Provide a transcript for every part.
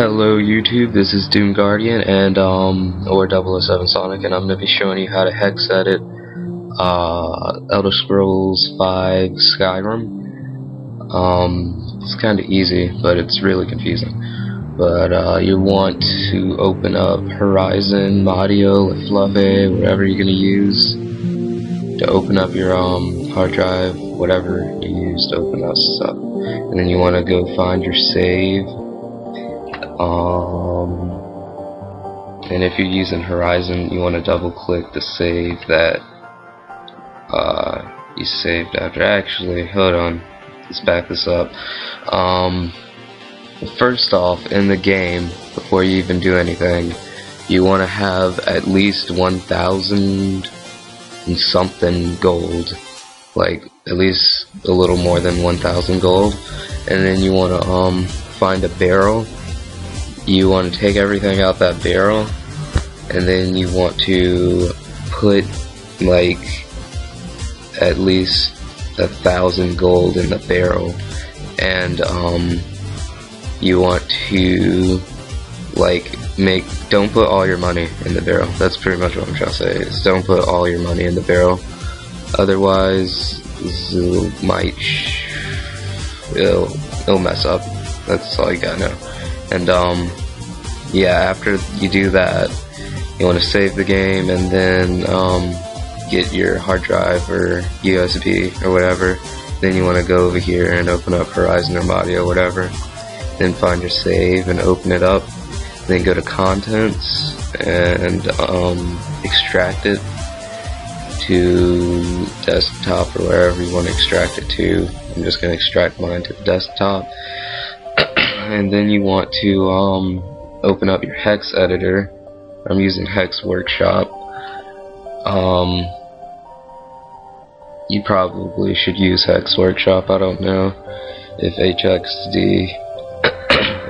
Hello YouTube, this is Doom Guardian and um or 007 Sonic and I'm gonna be showing you how to hex edit uh Elder Scrolls 5 Skyrim. Um it's kinda easy, but it's really confusing. But uh you want to open up Horizon, Modio, Fluffy, whatever you're gonna use to open up your um hard drive, whatever you use to open up stuff. And then you wanna go find your save um, and if you're using Horizon, you want to double click the save that uh, you saved after. Actually, hold on, let's back this up. Um, first off, in the game, before you even do anything, you want to have at least 1,000 and something gold, like at least a little more than 1,000 gold, and then you want to um find a barrel you want to take everything out that barrel and then you want to put like at least a thousand gold in the barrel. And um, you want to like make don't put all your money in the barrel. That's pretty much what I'm trying to say is don't put all your money in the barrel. Otherwise it might it'll, it'll mess up. That's all you gotta know and um, yeah, after you do that, you want to save the game and then um, get your hard drive or USB or whatever. Then you want to go over here and open up Horizon or Modio or whatever. Then find your save and open it up. Then go to Contents and um, extract it to desktop or wherever you want to extract it to. I'm just going to extract mine to the desktop and then you want to um, open up your hex editor. I'm using hex workshop. Um, you probably should use hex workshop. I don't know if HXD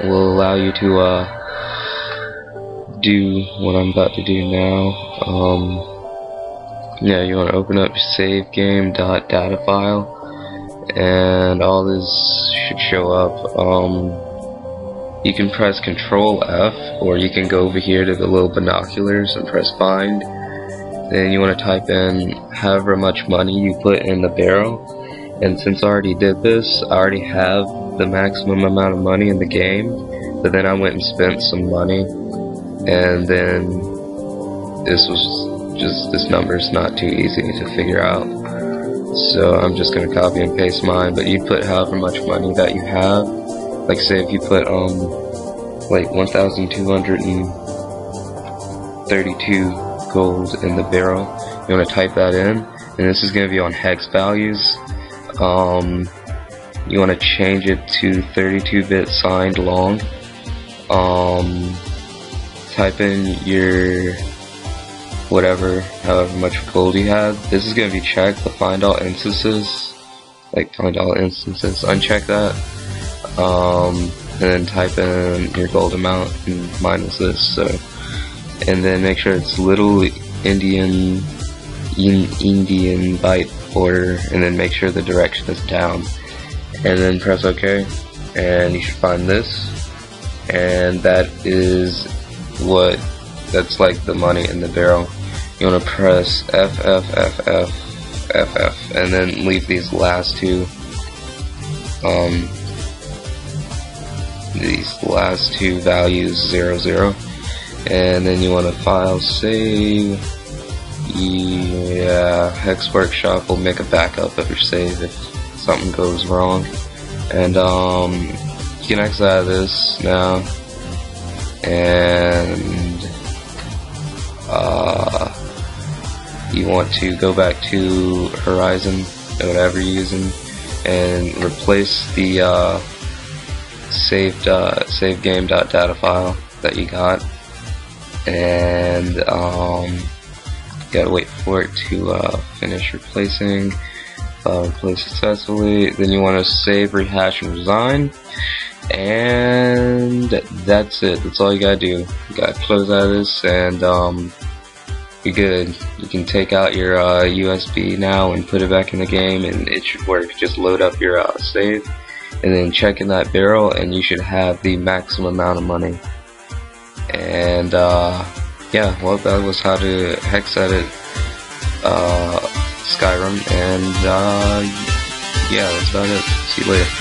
will allow you to uh, do what I'm about to do now. Um, yeah you want to open up save game dot data file and all this should show up. Um, you can press Control F, or you can go over here to the little binoculars and press Find. Then you want to type in however much money you put in the barrel. And since I already did this, I already have the maximum amount of money in the game. But then I went and spent some money, and then this was just this number is not too easy to figure out. So I'm just gonna copy and paste mine. But you put however much money that you have like say if you put um like 1232 gold in the barrel you want to type that in and this is going to be on hex values. Um, you want to change it to 32-bit signed long. Um, type in your whatever however much gold you have. This is going to be checked to find all instances like find all instances. Uncheck that um, and then type in your gold amount and minus this. So, and then make sure it's little endian in, endian byte order, and then make sure the direction is down, and then press OK, and you should find this, and that is what that's like the money in the barrel. You want to press F F F F F F, and then leave these last two um, these last two values 0, 0. And then you want to file save. Yeah, Hex Workshop will make a backup of your save if something goes wrong. And um, you can exit out of this now. And uh, you want to go back to Horizon or whatever you're using and replace the uh, saved uh, save game data file that you got, and um, you gotta wait for it to uh, finish replacing. Uh, replace successfully. Then you want to save, rehash, and resign. And that's it. That's all you gotta do. You gotta close out of this, and um, you're good. You can take out your uh, USB now and put it back in the game, and it should work. Just load up your uh, save and then check in that barrel and you should have the maximum amount of money. And uh, yeah well that was how to hex edit uh, Skyrim and uh, yeah that's about it. See you later